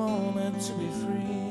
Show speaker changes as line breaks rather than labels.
moment to be free.